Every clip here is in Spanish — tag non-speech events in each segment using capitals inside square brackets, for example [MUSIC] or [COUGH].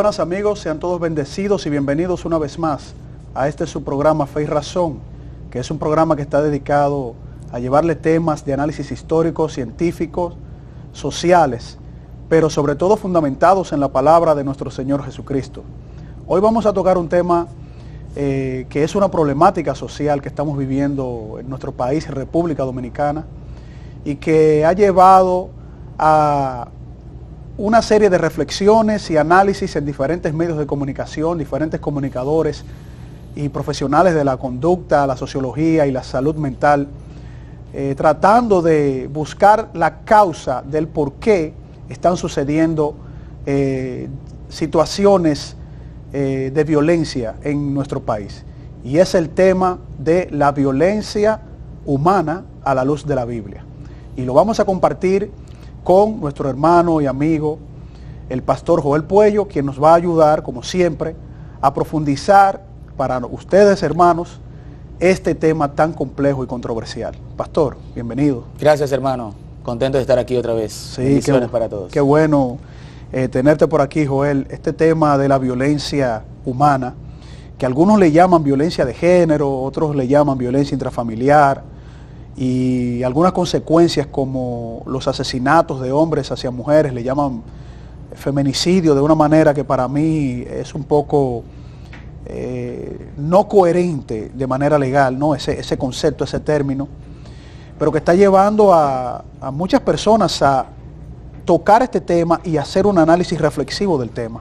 buenas amigos, sean todos bendecidos y bienvenidos una vez más a este su programa Fe y Razón, que es un programa que está dedicado a llevarle temas de análisis histórico, científicos, sociales, pero sobre todo fundamentados en la palabra de nuestro Señor Jesucristo. Hoy vamos a tocar un tema eh, que es una problemática social que estamos viviendo en nuestro país, República Dominicana, y que ha llevado a una serie de reflexiones y análisis en diferentes medios de comunicación, diferentes comunicadores y profesionales de la conducta, la sociología y la salud mental, eh, tratando de buscar la causa del por qué están sucediendo eh, situaciones eh, de violencia en nuestro país. Y es el tema de la violencia humana a la luz de la Biblia. Y lo vamos a compartir con nuestro hermano y amigo, el pastor Joel Puello, quien nos va a ayudar, como siempre, a profundizar para ustedes, hermanos, este tema tan complejo y controversial. Pastor, bienvenido. Gracias, hermano. Contento de estar aquí otra vez. Sí, qué, para todos. Qué bueno eh, tenerte por aquí, Joel. Este tema de la violencia humana, que algunos le llaman violencia de género, otros le llaman violencia intrafamiliar, y algunas consecuencias como los asesinatos de hombres hacia mujeres le llaman feminicidio de una manera que para mí es un poco eh, no coherente de manera legal, ¿no? Ese, ese, concepto, ese término, pero que está llevando a, a muchas personas a tocar este tema y hacer un análisis reflexivo del tema.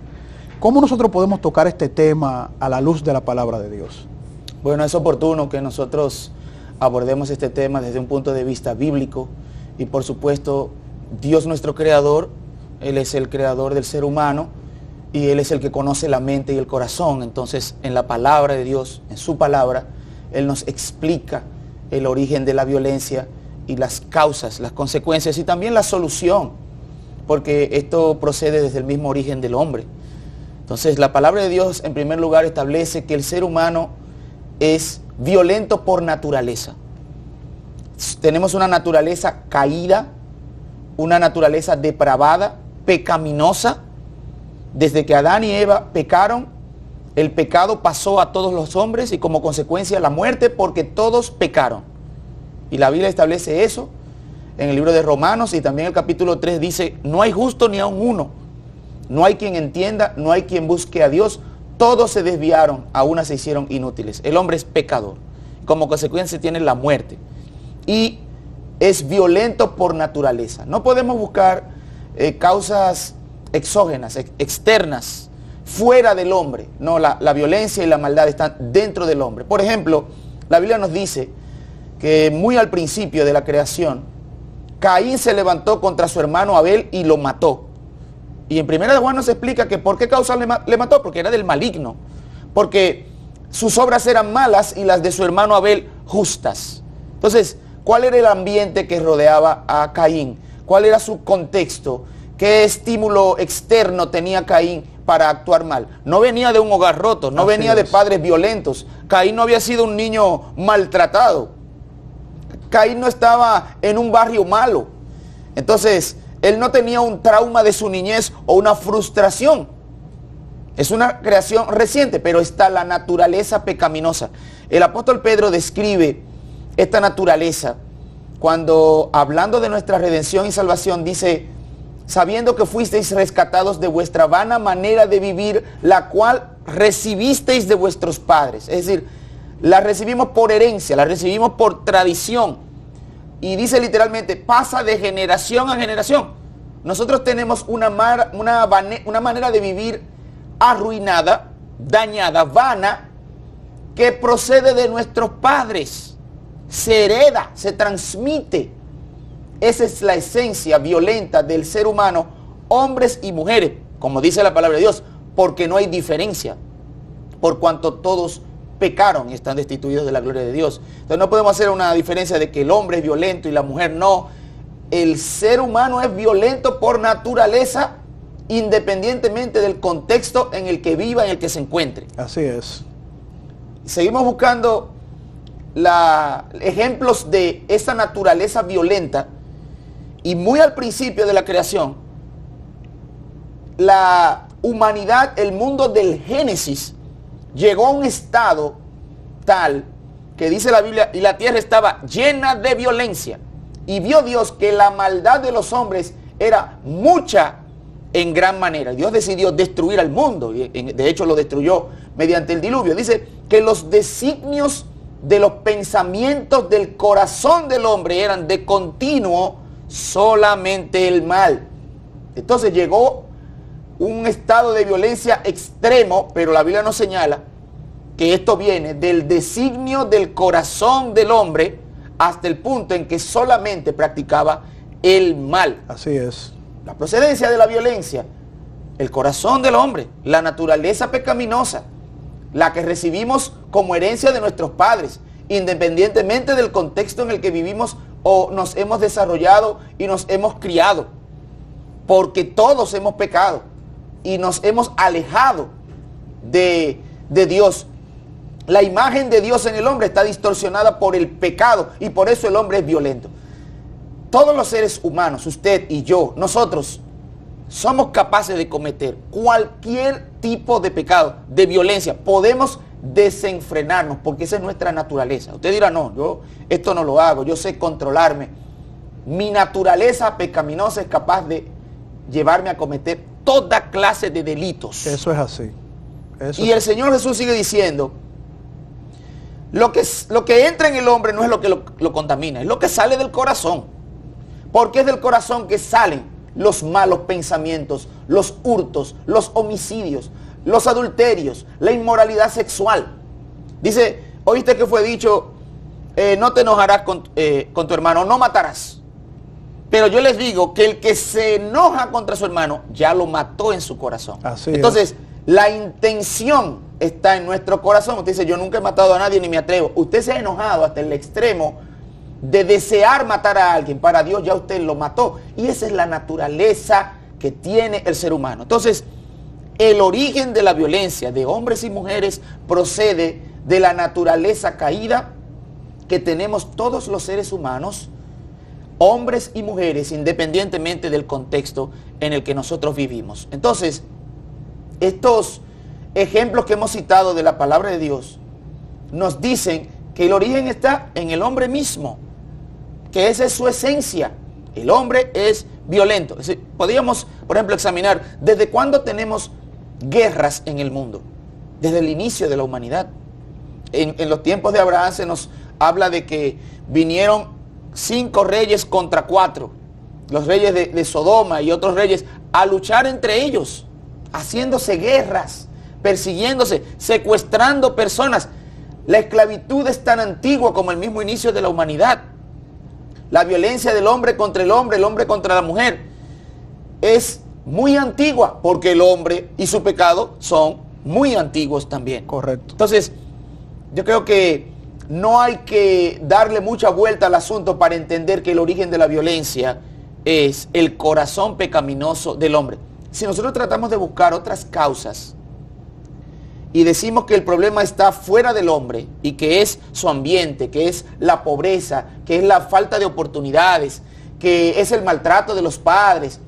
¿Cómo nosotros podemos tocar este tema a la luz de la palabra de Dios? Bueno, es oportuno que nosotros abordemos este tema desde un punto de vista bíblico y por supuesto Dios nuestro creador, Él es el creador del ser humano y Él es el que conoce la mente y el corazón. Entonces en la palabra de Dios, en su palabra, Él nos explica el origen de la violencia y las causas, las consecuencias y también la solución, porque esto procede desde el mismo origen del hombre. Entonces la palabra de Dios en primer lugar establece que el ser humano es violento por naturaleza. Tenemos una naturaleza caída, una naturaleza depravada, pecaminosa. Desde que Adán y Eva pecaron, el pecado pasó a todos los hombres y como consecuencia la muerte porque todos pecaron. Y la Biblia establece eso en el libro de Romanos y también el capítulo 3 dice, no hay justo ni aun uno. No hay quien entienda, no hay quien busque a Dios, todos se desviaron, a una se hicieron inútiles. El hombre es pecador. Como consecuencia tiene la muerte. Y es violento por naturaleza. No podemos buscar eh, causas exógenas, externas, fuera del hombre. No, la, la violencia y la maldad están dentro del hombre. Por ejemplo, la Biblia nos dice que muy al principio de la creación, Caín se levantó contra su hermano Abel y lo mató. Y en primera de Juan nos explica que por qué causa le, mató, porque era del maligno. Porque sus obras eran malas y las de su hermano Abel justas. Entonces, ¿cuál era el ambiente que rodeaba a Caín? ¿Cuál era su contexto? ¿Qué estímulo externo tenía Caín para actuar mal? No venía de un hogar roto, no venía de padres violentos. Caín no había sido un niño maltratado. Caín no estaba en un barrio malo. Entonces, él no tenía un trauma de su niñez o una frustración. Es una creación reciente, pero está la naturaleza pecaminosa. El apóstol Pedro describe esta naturaleza cuando hablando de nuestra redención y salvación dice, sabiendo que fuisteis rescatados de vuestra vana manera de vivir, la cual recibisteis de vuestros padres. Es decir, la recibimos por herencia, la recibimos por tradición y dice literalmente, pasa de generación a generación. Nosotros tenemos una, una, manera de vivir arruinada, dañada, vana, que procede de nuestros padres. Se hereda, se transmite. Esa es la esencia violenta del ser humano, hombres y mujeres, como dice la palabra de Dios, porque no hay diferencia, por cuanto todos pecaron y están destituidos de la gloria de Dios. Entonces no podemos hacer una diferencia de que el hombre es violento y la mujer no. El ser humano es violento por naturaleza independientemente del contexto en el que viva, en el que se encuentre. Así es. Seguimos buscando la, ejemplos de esa naturaleza violenta y muy al principio de la creación, la humanidad, el mundo del Génesis, llegó a un estado tal que dice la Biblia, y la tierra estaba llena de violencia. Y vio Dios que la maldad de los hombres era mucha en gran manera. Dios decidió destruir al mundo, y de hecho lo destruyó mediante el diluvio. Dice que los designios de los pensamientos del corazón del hombre eran de continuo solamente el mal. Entonces llegó un estado de violencia extremo, pero la Biblia nos señala que esto viene del designio del corazón del hombre hasta el punto en que solamente practicaba el mal. Así es. La procedencia de la violencia, el corazón del hombre, la naturaleza pecaminosa, la que recibimos como herencia de nuestros padres, independientemente del contexto en el que vivimos o nos hemos desarrollado y nos hemos criado. Porque todos hemos pecado y nos hemos alejado de, de Dios. La imagen de Dios en el hombre está distorsionada por el pecado y por eso el hombre es violento. Todos los seres humanos, usted y yo, nosotros, somos capaces de cometer cualquier tipo de pecado, de violencia. Podemos desenfrenarnos porque esa es nuestra naturaleza. Usted dirá, no, yo esto no lo hago, yo sé controlarme. Mi naturaleza pecaminosa es capaz de llevarme a cometer toda clase de delitos. Eso es así. y el Señor Jesús sigue diciendo, lo que, lo que entra en el hombre no es lo que lo, contamina, es lo que sale del corazón. Porque es del corazón que salen los malos pensamientos, los hurtos, los homicidios, los adulterios, la inmoralidad sexual. Dice, oíste que fue dicho, eh, no te enojarás con, eh, con tu hermano, no matarás. Pero yo les digo que el que se enoja contra su hermano ya lo mató en su corazón. Entonces, la intención está en nuestro corazón. Usted dice, yo nunca he matado a nadie ni me atrevo. Usted se ha enojado hasta el extremo de desear matar a alguien. Para Dios ya usted lo mató. Y esa es la naturaleza que tiene el ser humano. Entonces, el origen de la violencia de hombres y mujeres procede de la naturaleza caída que tenemos todos los seres humanos hombres y mujeres, independientemente del contexto en el que nosotros vivimos. Entonces, estos ejemplos que hemos citado de la palabra de Dios nos dicen que el origen está en el hombre mismo, que esa es su esencia. El hombre es violento. podríamos, por ejemplo, examinar desde cuándo tenemos guerras en el mundo. Desde el inicio de la humanidad. En, en los tiempos de Abraham se nos habla de que vinieron cinco reyes contra cuatro, los reyes de, Sodoma y otros reyes, a luchar entre ellos, haciéndose guerras, persiguiéndose, secuestrando personas. La esclavitud es tan antigua como el mismo inicio de la humanidad. La violencia del hombre contra el hombre, el hombre contra la mujer, es muy antigua porque el hombre y su pecado son muy antiguos también. Correcto. Entonces, yo creo que no hay que darle mucha vuelta al asunto para entender que el origen de la violencia es el corazón pecaminoso del hombre. Si nosotros tratamos de buscar otras causas y decimos que el problema está fuera del hombre y que es su ambiente, que es la pobreza, que es la falta de oportunidades, que es el maltrato de los padres,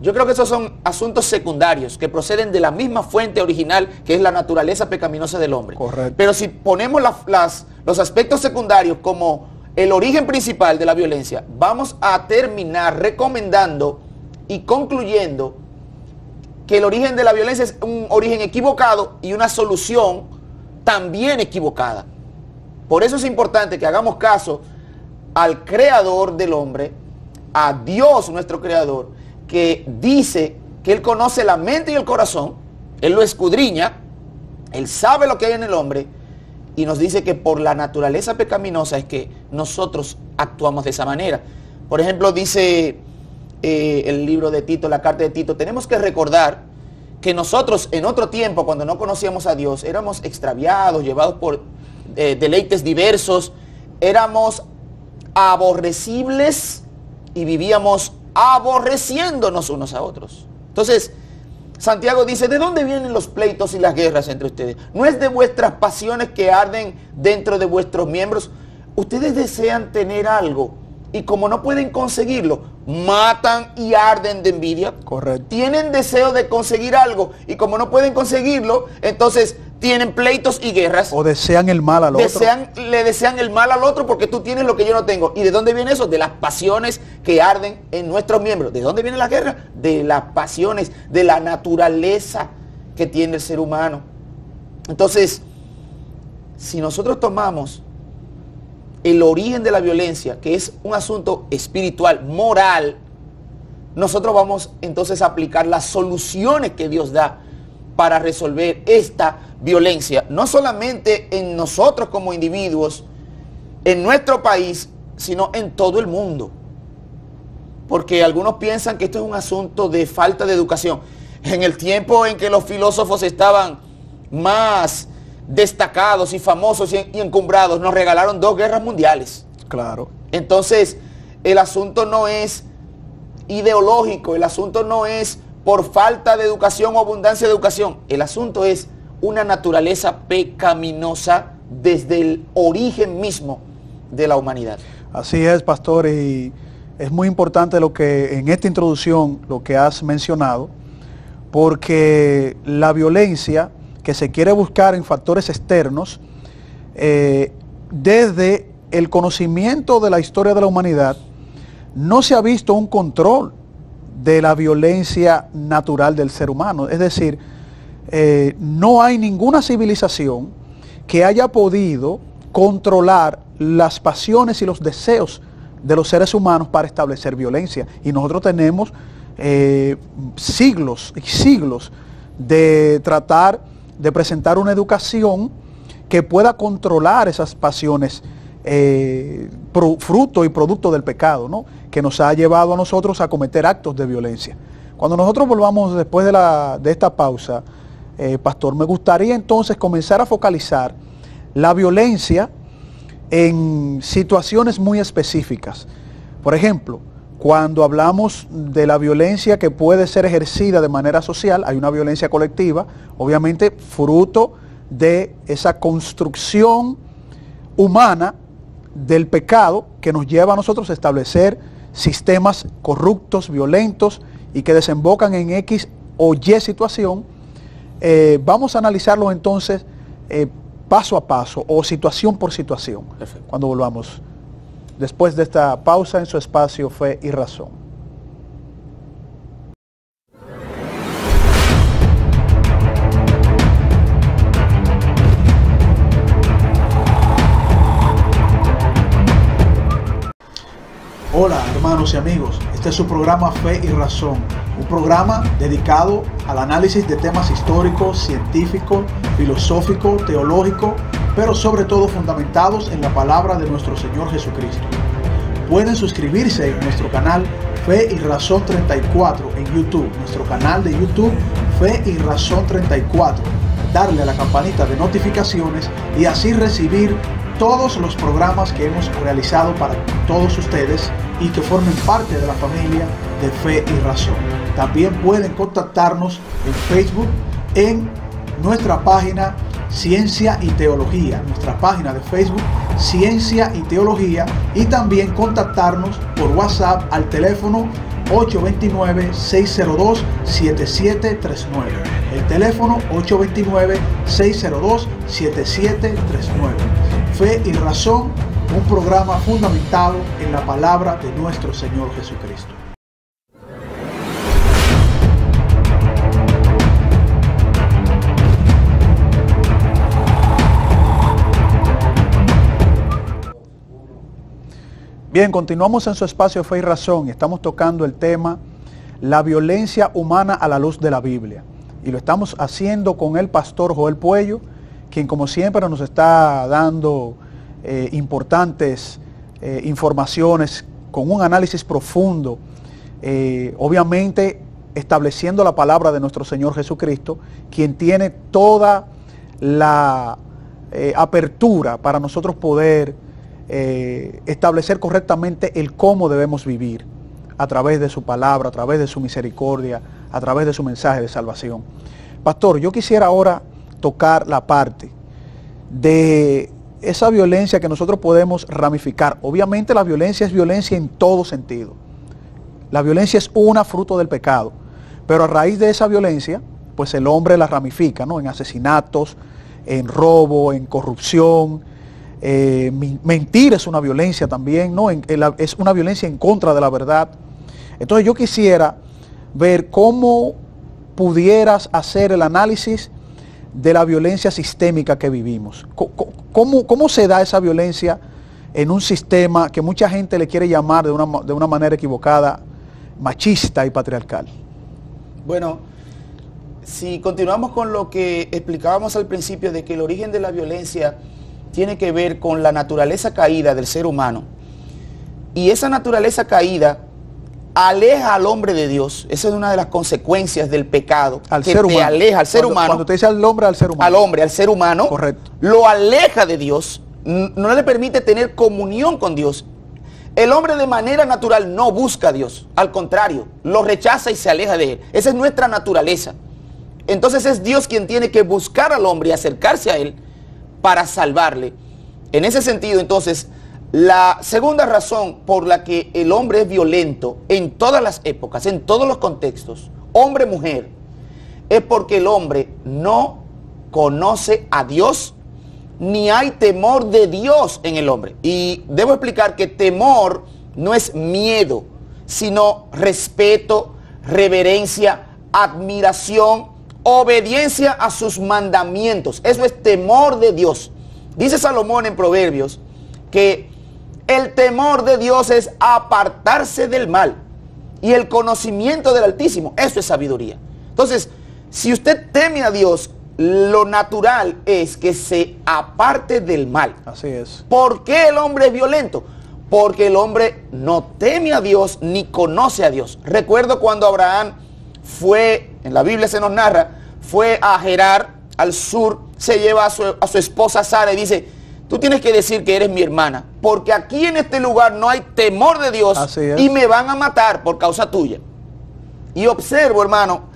yo creo que esos son asuntos secundarios que proceden de la misma fuente original que es la naturaleza pecaminosa del hombre. Correcto. Pero si ponemos las, los aspectos secundarios como el origen principal de la violencia, vamos a terminar recomendando y concluyendo que el origen de la violencia es un origen equivocado y una solución también equivocada. Por eso es importante que hagamos caso al creador del hombre, a Dios nuestro creador, que dice que Él conoce la mente y el corazón, Él lo escudriña, Él sabe lo que hay en el hombre y nos dice que por la naturaleza pecaminosa es que nosotros actuamos de esa manera. Por ejemplo, dice eh, el libro de Tito, la carta de Tito, tenemos que recordar que nosotros en otro tiempo, cuando no conocíamos a Dios, éramos extraviados, llevados por eh, deleites diversos, éramos aborrecibles y vivíamos aborreciéndonos unos a otros. Entonces, Santiago dice, ¿de dónde vienen los pleitos y las guerras entre ustedes? ¿No es de vuestras pasiones que arden dentro de vuestros miembros? Ustedes desean tener algo y como no pueden conseguirlo, matan y arden de envidia. Correcto. Tienen deseo de conseguir algo y como no pueden conseguirlo, entonces tienen pleitos y guerras. O desean el mal al desean, otro. Le desean el mal al otro porque tú tienes lo que yo no tengo. ¿Y de dónde viene eso? De las pasiones que arden en nuestros miembros. ¿De dónde viene la guerra? De las pasiones, de la naturaleza que tiene el ser humano. Entonces, si nosotros tomamos el origen de la violencia, que es un asunto espiritual, moral, nosotros vamos entonces a aplicar las soluciones que Dios da para resolver esta violencia, no solamente en nosotros como individuos, en nuestro país, sino en todo el mundo. Porque algunos piensan que esto es un asunto de falta de educación. En el tiempo en que los filósofos estaban más destacados y famosos y encumbrados, nos regalaron dos guerras mundiales. Claro. Entonces, el asunto no es ideológico, el asunto no es por falta de educación o abundancia de educación, el asunto es una naturaleza pecaminosa desde el origen mismo de la humanidad. Así es, pastor, y es muy importante lo que en esta introducción, lo que has mencionado, porque la violencia que se quiere buscar en factores externos, eh, desde el conocimiento de la historia de la humanidad, no se ha visto un control de la violencia natural del ser humano. Es decir, eh, no hay ninguna civilización que haya podido controlar las pasiones y los deseos de los seres humanos para establecer violencia. Y nosotros tenemos eh, siglos y siglos de tratar de presentar una educación que pueda controlar esas pasiones eh, fruto y producto del pecado, ¿no? que nos ha llevado a nosotros a cometer actos de violencia. Cuando nosotros volvamos después de, la, de esta pausa, eh, pastor, me gustaría entonces comenzar a focalizar la violencia en situaciones muy específicas. Por ejemplo, cuando hablamos de la violencia que puede ser ejercida de manera social, hay una violencia colectiva, obviamente fruto de esa construcción humana del pecado que nos lleva a nosotros a establecer sistemas corruptos, violentos y que desembocan en X o Y situación, eh, vamos a analizarlo entonces eh, paso a paso o situación por situación cuando volvamos después de esta pausa en su espacio Fe y Razón. Hola hermanos y amigos, este es su programa Fe y Razón, un programa dedicado al análisis de temas históricos, científicos, filosóficos, teológicos, pero sobre todo fundamentados en la palabra de nuestro Señor Jesucristo. Pueden suscribirse en nuestro canal Fe y Razón 34 en YouTube, nuestro canal de YouTube Fe y Razón 34, darle a la campanita de notificaciones y así recibir todos los programas que hemos realizado para todos ustedes y que formen parte de la familia de Fe y Razón. También pueden contactarnos en Facebook en nuestra página Ciencia y Teología, nuestra página de Facebook Ciencia y Teología y también contactarnos por WhatsApp al teléfono 829-602-7739. El teléfono 829-602-7739. Fe y Razón, un programa fundamentado en la palabra de nuestro Señor Jesucristo. Bien, continuamos en su espacio Fe y Razón. Estamos tocando el tema la violencia humana a la luz de la Biblia. Y lo estamos haciendo con el pastor Joel Puello, quien como siempre nos está dando eh, importantes eh, informaciones con un análisis profundo, eh, obviamente estableciendo la palabra de nuestro Señor Jesucristo, quien tiene toda la apertura para nosotros poder eh, establecer correctamente el cómo debemos vivir a través de su palabra, a través de su misericordia, a través de su mensaje de salvación. Pastor, yo quisiera ahora tocar la parte de esa violencia que nosotros podemos ramificar. Obviamente la violencia es violencia en todo sentido. La violencia es una fruto del pecado. Pero a raíz de esa violencia, pues el hombre la ramifica, ¿no? En asesinatos, en robo, en corrupción. Eh, mentir es una violencia también, ¿no? es una violencia en contra de la verdad. Entonces yo quisiera ver cómo pudieras hacer el análisis de la violencia sistémica que vivimos. ¿Cómo, cómo se da esa violencia en un sistema que mucha gente le quiere llamar de una, de una manera equivocada machista y patriarcal? Bueno, si continuamos con lo que explicábamos al principio de que el origen de la violencia tiene que ver con la naturaleza caída del ser humano, y esa naturaleza caída aleja al hombre de Dios. Esa es una de las consecuencias del pecado. Al ser humano. aleja al ser humano. Cuando te dice al hombre, al ser humano. Al hombre, al ser humano. Correcto. Lo aleja de Dios. No le permite tener comunión con Dios. El hombre de manera natural no busca a Dios. Al contrario, lo rechaza y se aleja de él. Esa es nuestra naturaleza. Entonces es Dios quien tiene que buscar al hombre y acercarse a él para salvarle. En ese sentido, entonces, la segunda razón por la que el hombre es violento en todas las épocas, en todos los contextos, hombre, mujer, es porque el hombre no conoce a Dios ni hay temor de Dios en el hombre. Y debo explicar que temor no es miedo, sino respeto, reverencia, admiración, obediencia a sus mandamientos. Eso es temor de Dios. Dice Salomón en Proverbios que el temor de Dios es apartarse del mal. Y el conocimiento del Altísimo, eso es sabiduría. Entonces, si usted teme a Dios, lo natural es que se aparte del mal. Así es. ¿Por qué el hombre es violento? Porque el hombre no teme a Dios ni conoce a Dios. Recuerdo cuando Abraham fue, en la Biblia se nos narra, fue a Gerar, al sur, se lleva a su, a su esposa Sara y dice, tú tienes que decir que eres mi hermana, porque aquí en este lugar no hay temor de Dios y me van a matar por causa tuya. Y observo, hermano,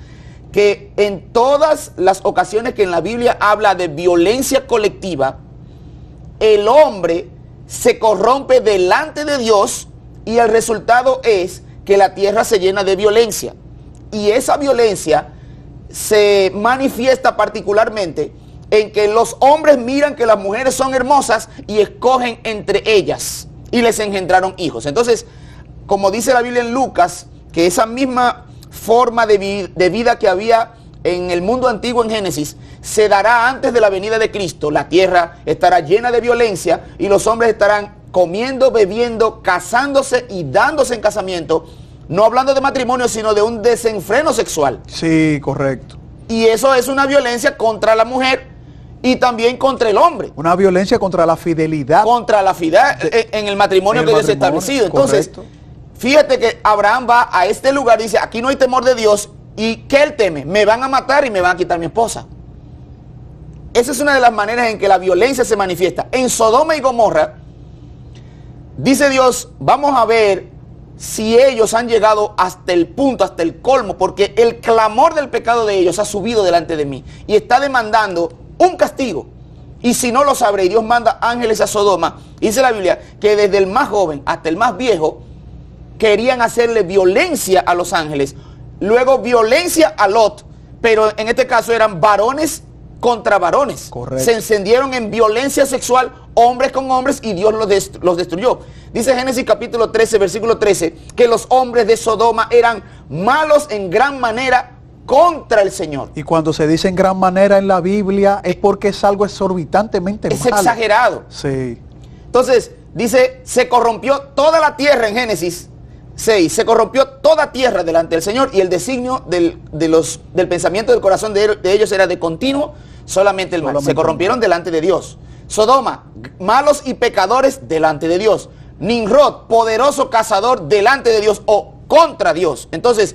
que en todas las ocasiones que en la Biblia habla de violencia colectiva, el hombre se corrompe delante de Dios y el resultado es que la tierra se llena de violencia. Y esa violencia se manifiesta particularmente en que los hombres miran que las mujeres son hermosas y escogen entre ellas y les engendraron hijos. Entonces, como dice la Biblia en Lucas, que esa misma forma de, vida que había en el mundo antiguo en Génesis se dará antes de la venida de Cristo. La tierra estará llena de violencia y los hombres estarán comiendo, bebiendo, casándose y dándose en casamiento, no hablando de matrimonio, sino de un desenfreno sexual. Sí, correcto. Y eso es una violencia contra la mujer y también contra el hombre. Una violencia contra la fidelidad. Contra la fidelidad en el matrimonio que Dios ha establecido. Entonces, fíjate que Abraham va a este lugar y dice, aquí no hay temor de Dios. ¿Y qué él teme? Me van a matar y me van a quitar mi esposa. Esa es una de las maneras en que la violencia se manifiesta. En Sodoma y Gomorra, dice Dios, vamos a ver si ellos han llegado hasta el punto, hasta el colmo, porque el clamor del pecado de ellos ha subido delante de mí y está demandando un castigo. Y si no lo sabré, Dios manda ángeles a Sodoma. Dice la Biblia que desde el más joven hasta el más viejo querían hacerle violencia a los ángeles. Luego violencia a Lot. Pero en este caso eran varones contra varones. Se encendieron en violencia sexual hombres con hombres y Dios los, los destruyó. Dice Génesis capítulo 13, versículo 13, que los hombres de Sodoma eran malos en gran manera contra el Señor. Y cuando se dice en gran manera en la Biblia es porque es algo exorbitantemente es exagerado. Sí. Entonces, dice, se corrompió toda la tierra en Génesis 6. Se corrompió toda tierra delante del Señor y el designio del, de los, del pensamiento del corazón de, ellos era de continuo solamente el mal. se corrompieron delante de Dios. Sodoma, malos y pecadores delante de Dios. Nimrod, poderoso cazador delante de Dios o contra Dios. Entonces,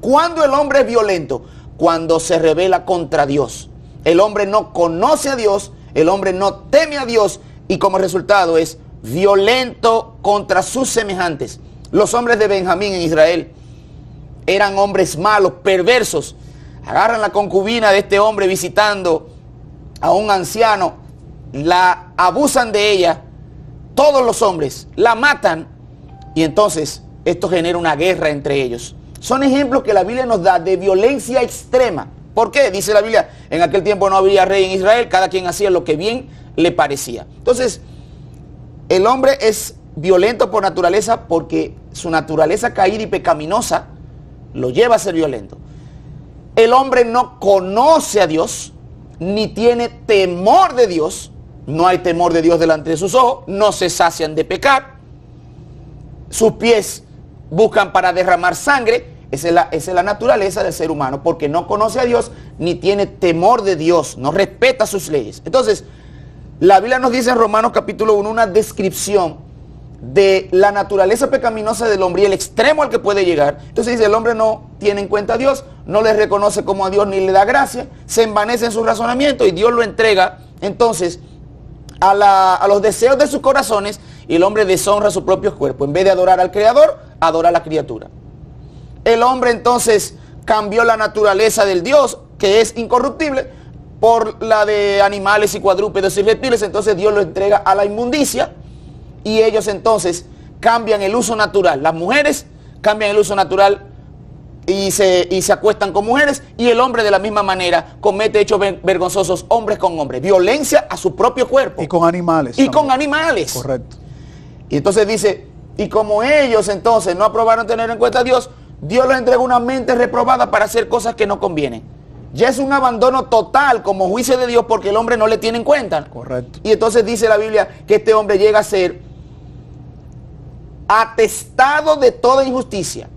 ¿Cuándo el hombre es violento? Cuando se revela contra Dios. El hombre no conoce a Dios, el hombre no teme a Dios y como resultado es violento contra sus semejantes. Los hombres de Benjamín en Israel eran hombres malos, perversos. Agarran la concubina de este hombre visitando a un anciano la abusan de ella, todos los hombres la matan y entonces esto genera una guerra entre ellos. Son ejemplos que la Biblia nos da de violencia extrema. ¿Por qué? Dice la Biblia, en aquel tiempo no había rey en Israel, cada quien hacía lo que bien le parecía. Entonces, el hombre es violento por naturaleza porque su naturaleza caída y pecaminosa lo lleva a ser violento. El hombre no conoce a Dios, ni tiene temor de Dios, no hay temor de Dios delante de sus ojos, no se sacian de pecar, sus pies buscan para derramar sangre, esa es, la, es la naturaleza del ser humano, porque no conoce a Dios ni tiene temor de Dios, no respeta sus leyes. Entonces, la Biblia nos dice en Romanos capítulo 1 una descripción de la naturaleza pecaminosa del hombre y el extremo al que puede llegar. Entonces dice, el hombre no tiene en cuenta a Dios, no le reconoce como a Dios ni le da gracia, se envanece en su razonamiento y Dios lo entrega entonces a, a los deseos de sus corazones y el hombre deshonra su propio cuerpo. En vez de adorar al Creador, adora a la criatura. El hombre entonces cambió la naturaleza del Dios, que es incorruptible, por la de animales y cuadrúpedos y reptiles. Entonces Dios lo entrega a la inmundicia y ellos entonces cambian el uso natural. Las mujeres cambian el uso natural y se, y se acuestan con mujeres y el hombre de la misma manera comete hechos vergonzosos hombres con hombres. Violencia a su propio cuerpo. Y con animales. Y con animales. Correcto. Y entonces dice, y como ellos entonces no aprobaron tener en cuenta a Dios, Dios les entrega una mente reprobada para hacer cosas que no convienen. Ya es un abandono total como juicio de Dios porque el hombre no le tiene en cuenta. Correcto. Y entonces dice la Biblia que este hombre llega a ser atestado de toda injusticia.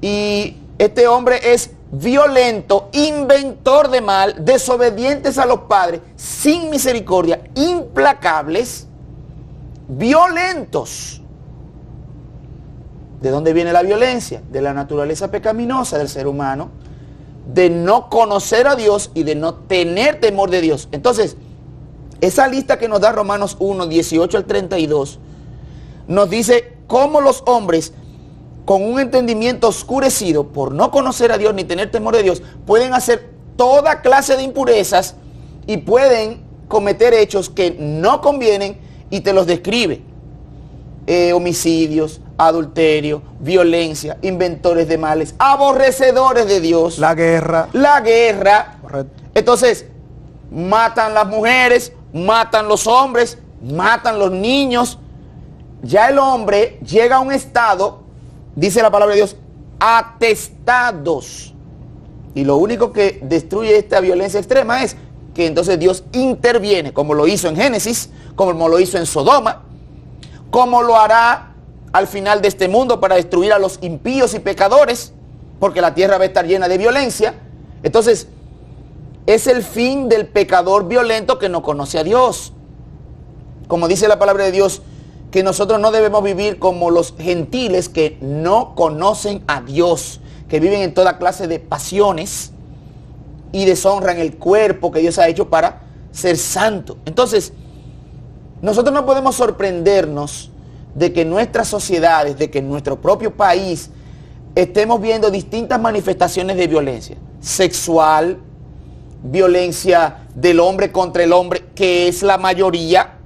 Y este hombre es violento, inventor de mal, desobedientes a los padres, sin misericordia, implacables, violentos. ¿De dónde viene la violencia? De la naturaleza pecaminosa del ser humano, de no conocer a Dios y de no tener temor de Dios. Entonces, esa lista que nos da Romanos 1, 18 al 32, nos dice cómo los hombres con un entendimiento oscurecido por no conocer a Dios ni tener temor de Dios, pueden hacer toda clase de impurezas y pueden cometer hechos que no convienen y te los describe. Eh, homicidios, adulterio, violencia, inventores de males, aborrecedores de Dios. La guerra. La guerra. Correcto. Entonces, matan las mujeres, matan los hombres, matan los niños. Ya el hombre llega a un estado, dice la palabra de Dios, atestados. Y lo único que destruye esta violencia extrema es que entonces Dios interviene, como lo hizo en Génesis, como lo hizo en Sodoma, como lo hará al final de este mundo para destruir a los impíos y pecadores, porque la tierra va a estar llena de violencia. Entonces, es el fin del pecador violento que no conoce a Dios. Como dice la palabra de Dios, que nosotros no debemos vivir como los gentiles que no conocen a Dios, que viven en toda clase de pasiones y deshonran el cuerpo que Dios ha hecho para ser santo. Entonces, nosotros no podemos sorprendernos de que nuestras sociedades, de que en nuestro propio país estemos viendo distintas manifestaciones de violencia sexual, violencia del hombre contra el hombre, que es la mayoría.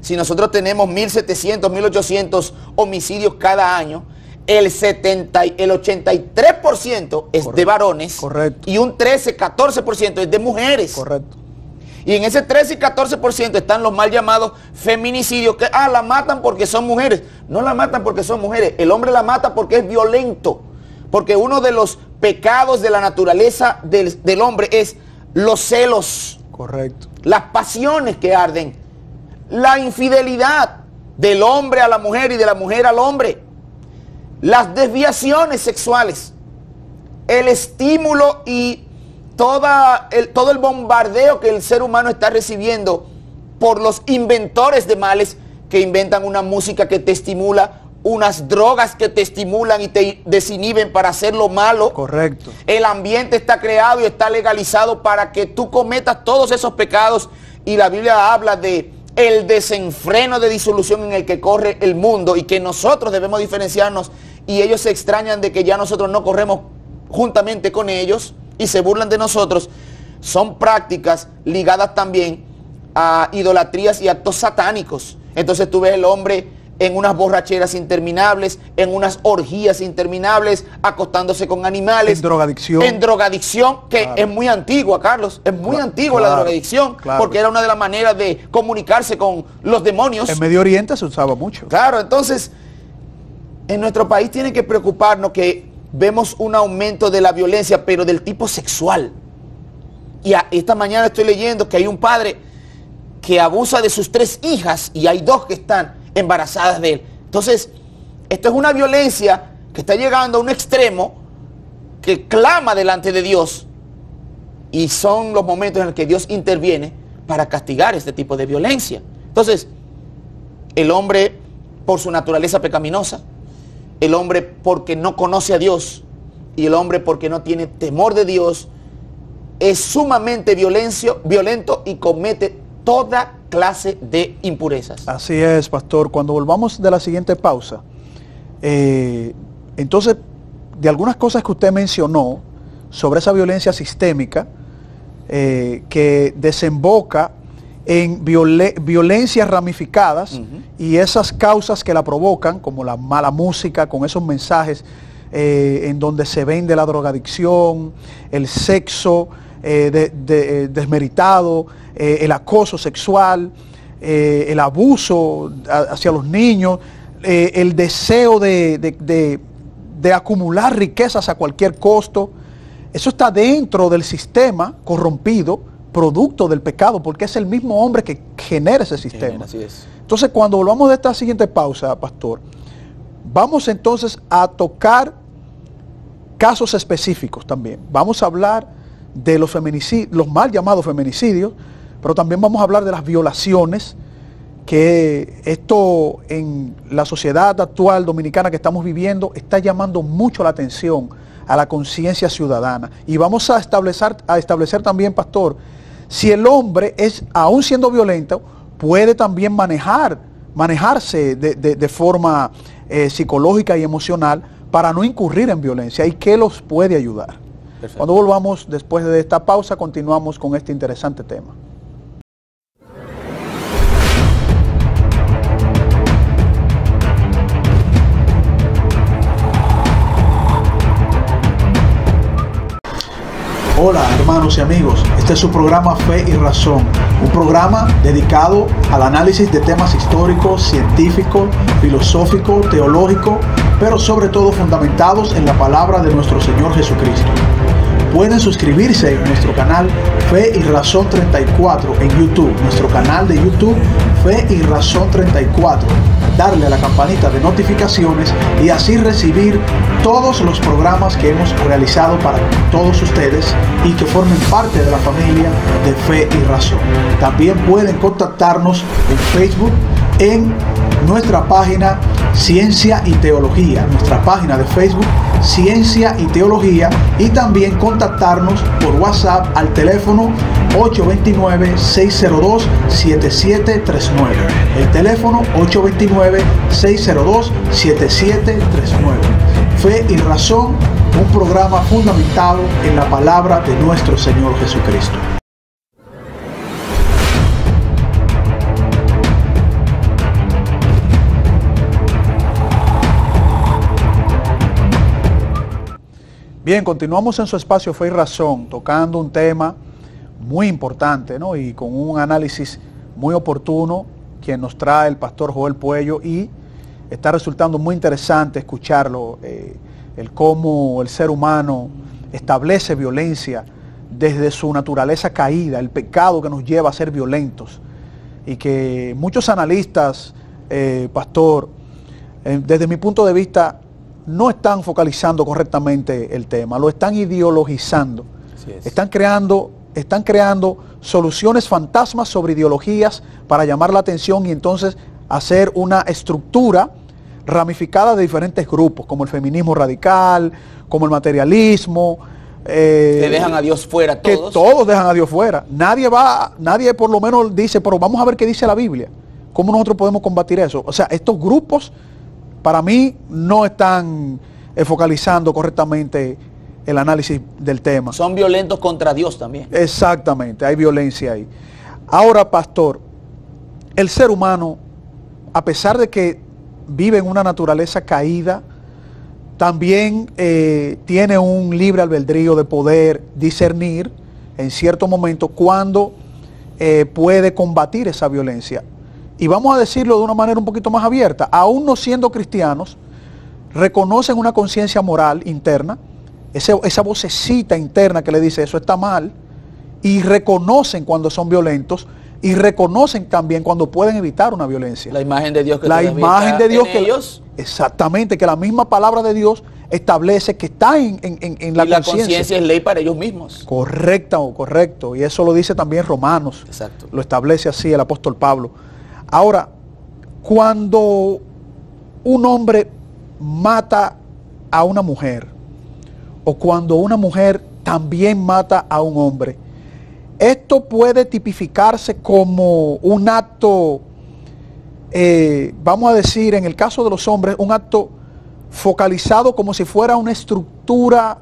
Si nosotros tenemos 1.700, 1.800 homicidios cada año, el, 70, el 83% es Correcto. de varones Correcto. y un 13, 14% es de mujeres. Correcto. Y en ese 13 y 14% están los mal llamados feminicidios, que ah, la matan porque son mujeres. No la matan porque son mujeres. El hombre la mata porque es violento. Porque uno de los pecados de la naturaleza del, del hombre es los celos, Correcto. las pasiones que arden, la infidelidad del hombre a la mujer y de la mujer al hombre, las desviaciones sexuales, el estímulo y toda el, todo el bombardeo que el ser humano está recibiendo por los inventores de males que inventan una música que te estimula, unas drogas que te estimulan y te desinhiben para hacer lo malo. Correcto. El ambiente está creado y está legalizado para que tú cometas todos esos pecados y la Biblia habla de el desenfreno de disolución en el que corre el mundo y que nosotros debemos diferenciarnos y ellos se extrañan de que ya nosotros no corremos juntamente con ellos y se burlan de nosotros. Son prácticas ligadas también a idolatrías y actos satánicos. Entonces tú ves el hombre en unas borracheras interminables, en unas orgías interminables, acostándose con animales. En drogadicción. En drogadicción, que es muy antigua, Carlos. Es muy antigua la drogadicción, porque era una de las maneras de comunicarse con los demonios. En Medio Oriente se usaba mucho. Claro, entonces, en nuestro país tiene que preocuparnos que vemos un aumento de la violencia, pero del tipo sexual. Y esta mañana estoy leyendo que hay un padre que abusa de sus tres hijas y hay dos que están embarazadas de él. Entonces, esto es una violencia que está llegando a un extremo que clama delante de Dios y son los momentos en los que Dios interviene para castigar este tipo de violencia. Entonces, el hombre por su naturaleza pecaminosa, el hombre porque no conoce a Dios y el hombre porque no tiene temor de Dios, es sumamente violento y comete toda clase de impurezas. Así es, pastor. Cuando volvamos de la siguiente pausa, eh, entonces, de algunas cosas que usted mencionó sobre esa violencia sistémica eh, que desemboca en violencias ramificadas y esas causas que la provocan, como la mala música, con esos mensajes eh, en donde se vende la drogadicción, el sexo desmeritado, eh, el acoso sexual, eh, el abuso hacia los niños, eh, el deseo de, acumular riquezas a cualquier costo. Eso está dentro del sistema corrompido, producto del pecado, porque es el mismo hombre que genera ese sistema. Entonces, cuando volvamos de esta siguiente pausa, pastor, vamos entonces a tocar casos específicos también. Vamos a hablar de los feminicidios, los mal llamados feminicidios, pero también vamos a hablar de las violaciones, que esto en la sociedad actual dominicana que estamos viviendo está llamando mucho la atención a la conciencia ciudadana. Y vamos a establecer, a establecer también, pastor, si el hombre es, aún siendo violento, puede también manejar, manejarse de, forma eh, psicológica y emocional para no incurrir en violencia y qué los puede ayudar. Cuando volvamos después de esta pausa, continuamos con este interesante tema. Hola hermanos y amigos, este es su programa Fe y Razón, un programa dedicado al análisis de temas históricos, científicos, filosóficos, teológicos, pero sobre todo fundamentados en la palabra de nuestro Señor Jesucristo. Pueden suscribirse en nuestro canal Fe y Razón 34 en YouTube, nuestro canal de YouTube Fe y Razón 34 darle a la campanita de notificaciones y así recibir todos los programas que hemos realizado para todos ustedes y que formen parte de la familia de Fe y Razón. También pueden contactarnos en Facebook en nuestra página Ciencia y Teología, nuestra página de Facebook Ciencia y Teología y también contactarnos por WhatsApp al teléfono 829-602-7739. El teléfono 829-602-7739. Fe y Razón, un programa fundamentado en la palabra de nuestro Señor Jesucristo. Bien, continuamos en su espacio Fe y Razón, tocando un tema muy importante ¿no? y con un análisis muy oportuno que nos trae el pastor Joel Puello y está resultando muy interesante escucharlo, eh, el cómo el ser humano establece violencia desde su naturaleza caída, el pecado que nos lleva a ser violentos y que muchos analistas, eh, pastor, eh, desde mi punto de vista, no están focalizando correctamente el tema, lo están ideologizando. Están creando, están creando soluciones fantasmas sobre ideologías para llamar la atención y entonces hacer una estructura ramificada de diferentes grupos, como el feminismo radical, como el materialismo. Eh, que dejan a Dios fuera todos. Que todos dejan a Dios fuera. Nadie va, nadie por lo menos dice, pero vamos a ver qué dice la Biblia. ¿Cómo nosotros podemos combatir eso? O sea, estos grupos para mí no están eh, focalizando correctamente el análisis del tema. Son violentos contra Dios también. Exactamente, hay violencia ahí. Ahora, pastor, el ser humano, a pesar de que vive en una naturaleza caída, también eh, tiene un libre albedrío de poder discernir en cierto momento cuando eh, puede combatir esa violencia. Y vamos a decirlo de una manera un poquito más abierta, aún no siendo cristianos, reconocen una conciencia moral interna, esa vocecita interna que le dice eso está mal, y reconocen cuando son violentos y reconocen también cuando pueden evitar una violencia. La imagen de Dios que La imagen de Dios que ellos. Exactamente, que la misma palabra de Dios establece que está en, en, la y la conciencia es ley para ellos mismos. Correcta o correcto. Y eso lo dice también Romanos. Exacto. Lo establece así el apóstol Pablo. Ahora, cuando un hombre mata a una mujer, o cuando una mujer también mata a un hombre, esto puede tipificarse como un acto, eh, vamos a decir, en el caso de los hombres, un acto focalizado como si fuera una estructura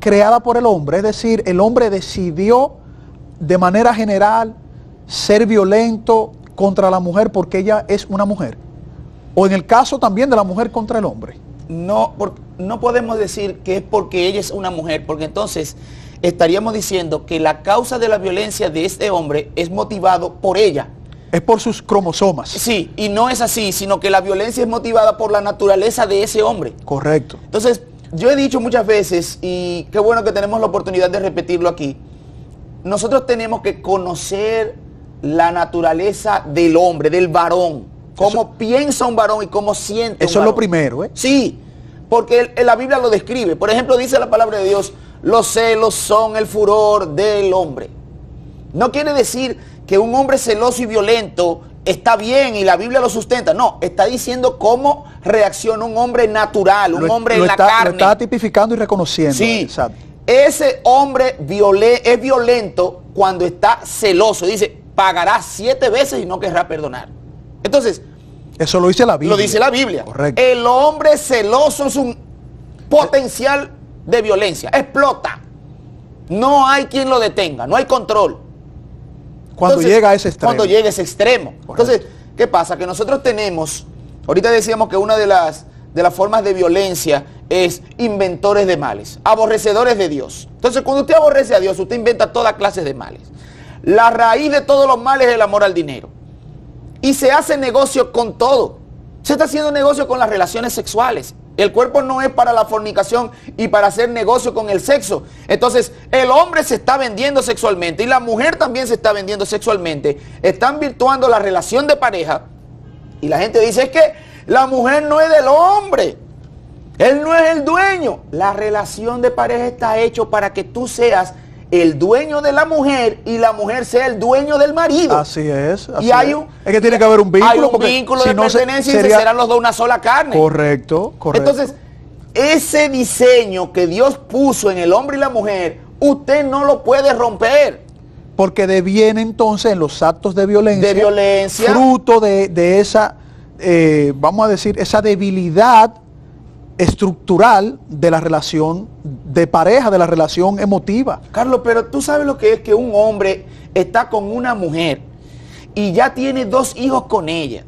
creada por el hombre. Es decir, el hombre decidió de manera general ser violento contra la mujer porque ella es una mujer. O en el caso también de la mujer contra el hombre. No, no podemos decir que es porque ella es una mujer, porque entonces estaríamos diciendo que la causa de la violencia de este hombre es motivado por ella. Es por sus cromosomas. Sí, y no es así, sino que la violencia es motivada por la naturaleza de ese hombre. Correcto. Entonces, yo he dicho muchas veces, y qué bueno que tenemos la oportunidad de repetirlo aquí, nosotros tenemos que conocer la naturaleza del hombre, del varón, cómo piensa un varón y cómo siente. Eso es lo primero, ¿eh? Sí, porque la Biblia lo describe. Por ejemplo, dice la palabra de Dios, los celos son el furor del hombre. No quiere decir que un hombre celoso y violento está bien y la Biblia lo sustenta. No, está diciendo cómo reacciona un hombre natural, un hombre en la carne. Lo está tipificando y reconociendo. Sí. Ese hombre es violento cuando está celoso. Dice, pagará siete veces y no querrá perdonar. Entonces, eso lo dice la Biblia. Lo dice la Biblia. El hombre celoso es un potencial de violencia, explota. No hay quien lo detenga, no hay control. Cuando llega a ese extremo. Cuando llega a ese extremo. Entonces, ¿qué pasa? Que nosotros tenemos, ahorita decíamos que una de las, de las formas de violencia es inventores de males, aborrecedores de Dios. Entonces, cuando usted aborrece a Dios, usted inventa toda clase de males. La raíz de todos los males es el amor al dinero. Y se hace negocio con todo. Se está haciendo negocio con las relaciones sexuales. El cuerpo no es para la fornicación y para hacer negocio con el sexo. Entonces, el hombre se está vendiendo sexualmente y la mujer también se está vendiendo sexualmente. Están virtuando la relación de pareja. Y la gente dice, es que la mujer no es del hombre. Él no es el dueño. La relación de pareja está hecho para que tú seas el dueño de la mujer y la mujer sea el dueño del marido. Así es. y hay un, es. que tiene que haber un vínculo. Hay un vínculo de pertenencia y serán los dos una sola carne. Correcto, correcto. Entonces, ese diseño que Dios puso en el hombre y la mujer, usted no lo puede romper. Porque deviene entonces en los actos de violencia. De violencia. Fruto de, esa, eh, vamos a decir, esa debilidad estructural de la relación de pareja, de la relación emotiva. Carlos, pero tú sabes lo que es que un hombre está con una mujer y ya tiene dos hijos con ella.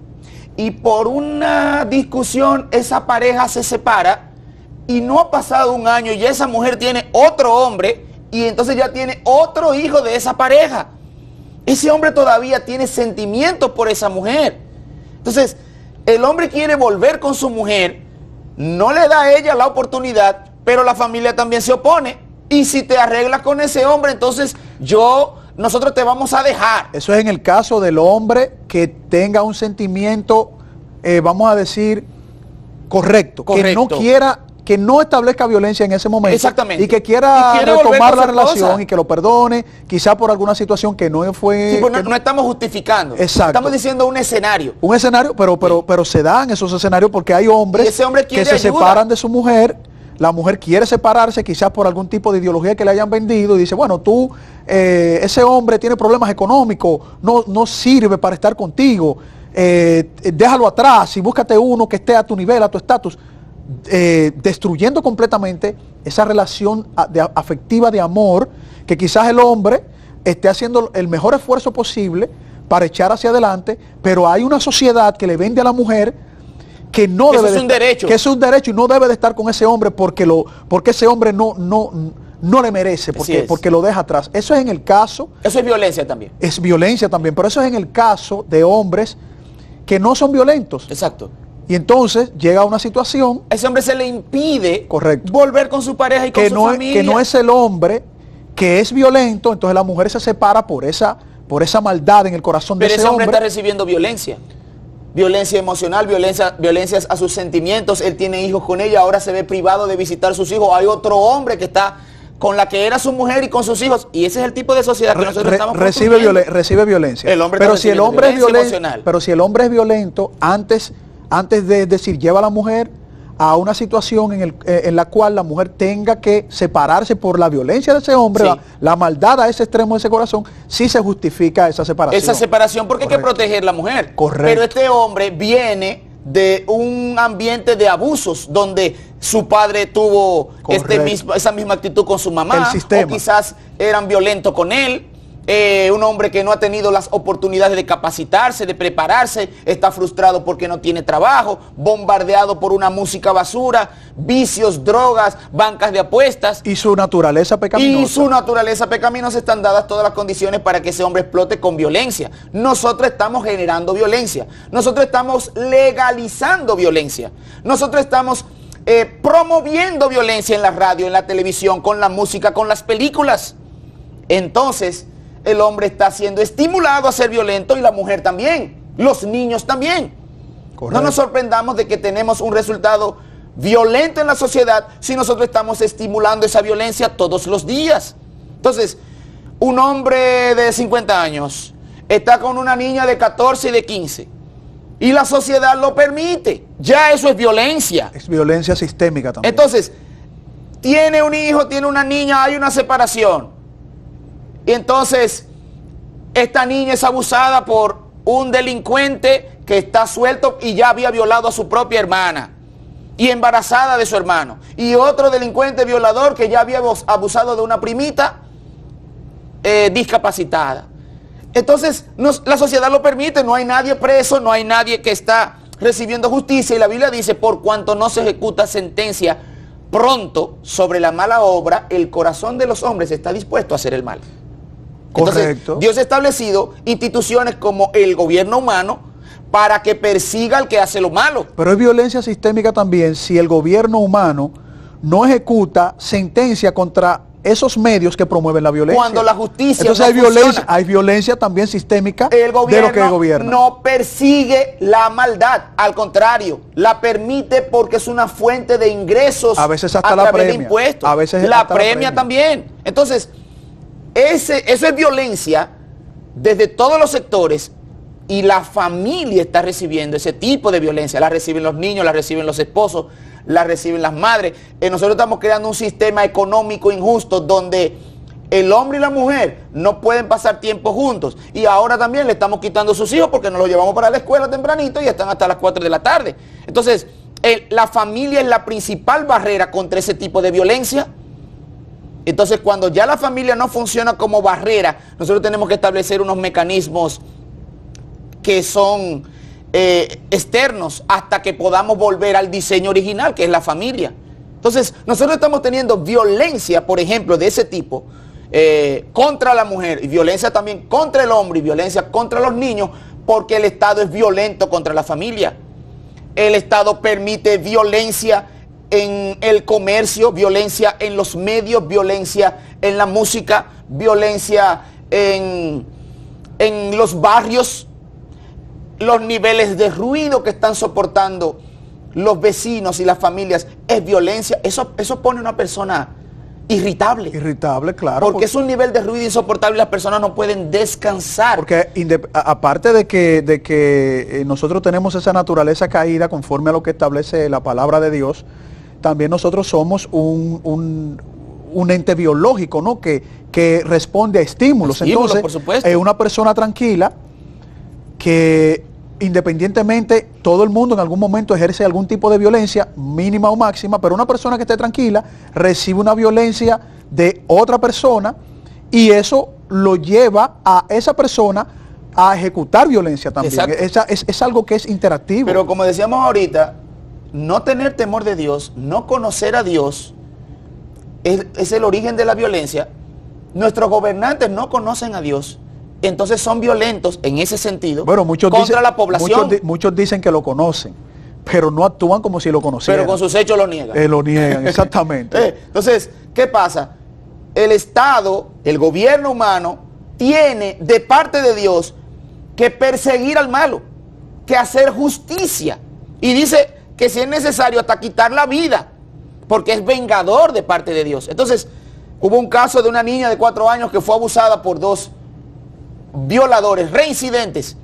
Y por una discusión esa pareja se separa y no ha pasado un año y esa mujer tiene otro hombre y entonces ya tiene otro hijo de esa pareja. Ese hombre todavía tiene sentimientos por esa mujer. Entonces, el hombre quiere volver con su mujer no le da a ella la oportunidad, pero la familia también se opone. Y si te arreglas con ese hombre, entonces yo, nosotros te vamos a dejar. Eso es en el caso del hombre que tenga un sentimiento, eh, vamos a decir, correcto, correcto, que no quiera que no establezca violencia en ese momento Exactamente. y que quiera retomar la relación y que lo perdone, quizá por alguna situación que no fue... Sí, pues no, estamos justificando. Exacto. Estamos diciendo un escenario. Un escenario, pero, pero, pero se dan esos escenarios porque hay hombres que se separan de su mujer la mujer quiere separarse quizás por algún tipo de ideología que le hayan vendido y dice, bueno, tú, eh, ese hombre tiene problemas económicos, no, no sirve para estar contigo, eh, déjalo atrás y búscate uno que esté a tu nivel, a tu estatus. Eh, destruyendo completamente esa relación de, afectiva de amor que quizás el hombre esté haciendo el mejor esfuerzo posible para echar hacia adelante, pero hay una sociedad que le vende a la mujer que no debe es un derecho. que es un derecho y no debe de estar con ese hombre porque lo porque ese hombre no no no le merece porque porque lo deja atrás. Eso es en el caso Eso es violencia también. Es violencia también, pero eso es en el caso de hombres que no son violentos. Exacto. Y entonces llega una situación. A ese hombre se le impide correcto, volver con su pareja y con su familia. que no es el hombre que es violento, entonces la mujer se separa por esa, por esa maldad en el corazón de ese, ese hombre. está recibiendo violencia. Violencia emocional, violencia, violencias a sus sentimientos. Él tiene hijos con ella, ahora se ve privado de visitar sus hijos. Hay otro hombre que está con la que era su mujer y con sus hijos. Y ese es el tipo de sociedad que nosotros estamos recibe, recibe violencia. El hombre pero si el hombre es violento, pero si el hombre es violento, antes, antes de decir lleva a la mujer a una situación en, el, eh, en, la cual la mujer tenga que separarse por la violencia de ese hombre, la, maldad a ese extremo de ese corazón, sí se justifica esa separación. Esa separación porque hay que proteger a la mujer. Correcto. Pero este hombre viene de un ambiente de abusos donde su padre tuvo este mismo, esa misma actitud con su mamá o quizás eran violentos con él eh, un hombre que no ha tenido las oportunidades de capacitarse, de prepararse, está frustrado porque no tiene trabajo, bombardeado por una música basura, vicios, drogas, bancas de apuestas. Y su naturaleza pecaminosa. Y su naturaleza pecaminosa están dadas todas las condiciones para que ese hombre explote con violencia. Nosotros estamos generando violencia. Nosotros estamos legalizando violencia. Nosotros estamos eh, promoviendo violencia en la radio, en la televisión, con la música, con las películas. Entonces, el hombre está siendo estimulado a ser violento y la mujer también, los niños también. No nos sorprendamos de que tenemos un resultado violento en la sociedad si nosotros estamos estimulando esa violencia todos los días. Entonces, un hombre de 50 años está con una niña de 14 y de 15 y la sociedad lo permite. Ya eso es violencia. Es violencia sistémica también. Entonces, tiene un hijo, tiene una niña, hay una separación y entonces esta niña es abusada por un delincuente que está suelto y ya había violado a su propia hermana y embarazada de su hermano. Y otro delincuente violador que ya había abusado de una primita eh, discapacitada. Entonces la sociedad lo permite, no hay nadie preso, no hay nadie que está recibiendo justicia y la Biblia dice, por cuanto no se ejecuta sentencia pronto sobre la mala obra, el corazón de los hombres está dispuesto a hacer el mal. Correcto. Dios ha establecido instituciones como el gobierno humano para que persiga al que hace lo malo. Pero es violencia sistémica también si el gobierno humano no ejecuta sentencia contra esos medios que promueven la violencia. Cuando la justicia Entonces hay violencia, hay violencia también sistémica el gobierno de lo que gobierna. No persigue la maldad, al contrario, la permite porque es una fuente de ingresos a veces hasta la premia. de impuestos. A veces la premia también. Entonces, ese, eso es violencia desde todos los sectores y la familia está recibiendo ese tipo de violencia. La reciben los niños, la reciben los esposos, la reciben las madres. Eh, nosotros estamos creando un sistema económico injusto donde el hombre y la mujer no pueden pasar tiempo juntos. Y ahora también le estamos quitando sus hijos porque nos los llevamos para la escuela tempranito y están hasta las 4 de la tarde. Entonces, la familia es la principal barrera contra ese tipo de violencia. Entonces, cuando ya la familia no funciona como barrera, nosotros tenemos que establecer unos mecanismos que son eh, externos hasta que podamos volver al diseño original, que es la familia. Entonces, nosotros estamos teniendo violencia, por ejemplo, de ese tipo, eh, contra la mujer, y violencia también contra el hombre, y violencia contra los niños, porque el Estado es violento contra la familia. El Estado permite violencia en el comercio, violencia en los medios, violencia en la música, violencia en, en los barrios, los niveles de ruido que están soportando los vecinos y las familias, es violencia. Eso, eso pone a una persona irritable. Irritable, claro. Porque, es un nivel de ruido insoportable y las personas no pueden descansar. Porque aparte de que, de que eh, nosotros tenemos esa naturaleza caída conforme a lo que establece la palabra de Dios, también nosotros somos un, ente biológico, ¿no? Que, que responde a estímulos. Entonces, por supuesto. es una persona tranquila que independientemente todo el mundo en algún momento ejerce algún tipo de violencia, mínima o máxima, pero una persona que esté tranquila recibe una violencia de otra persona y eso lo lleva a esa persona a ejecutar violencia también. Esa, es, es algo que es interactivo. Pero como decíamos ahorita, no tener temor de Dios, no conocer a Dios, es, el origen de la violencia. Nuestros gobernantes no conocen a Dios, entonces son violentos en ese sentido bueno, muchos contra la población. Muchos, dicen que lo conocen, pero no actúan como si lo conocieran. Pero con sus hechos lo niegan. Eh, lo niegan, [LAUGHS] exactamente. Eh, entonces, ¿qué pasa? El Estado, el gobierno humano, tiene de parte de Dios que perseguir al malo, que hacer justicia. Y dice, que si es necesario hasta quitar la vida, porque es vengador de parte de Dios. Entonces, hubo un caso de una niña de cuatro años que fue abusada por dos violadores reincidentes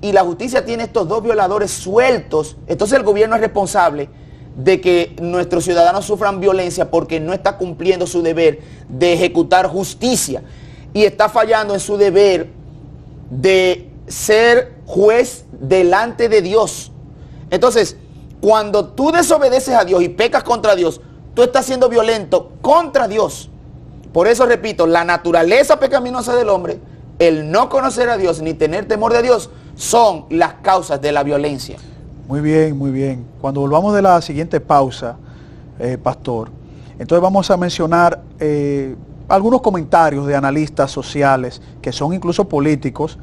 y la justicia tiene estos dos violadores sueltos, entonces el gobierno es responsable de que nuestros ciudadanos sufran violencia porque no está cumpliendo su deber de ejecutar justicia y está fallando en su deber de ser juez delante de Dios. Entonces, cuando tú desobedeces a Dios y pecas contra Dios, tú estás siendo violento contra Dios. Por eso repito, la naturaleza pecaminosa del hombre, el no conocer a Dios ni tener temor de Dios, son las causas de la violencia. Muy bien, muy bien. Cuando volvamos de la siguiente pausa, eh, pastor, entonces vamos a mencionar eh, algunos comentarios de analistas sociales, que son incluso políticos,